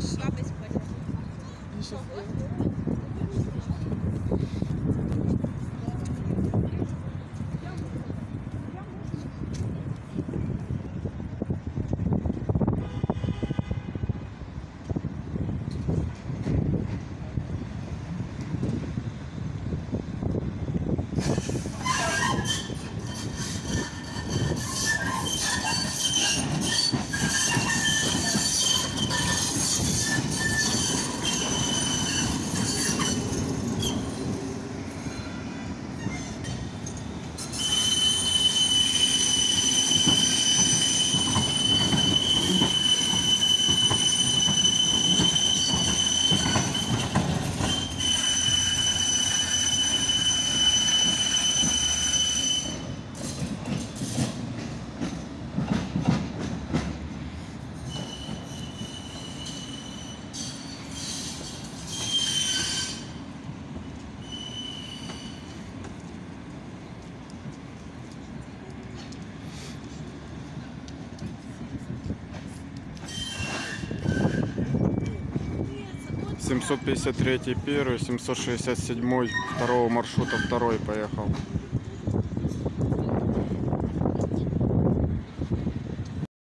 Schwabbes-Brötchen. 753 первый, 767 второго маршрута второй поехал.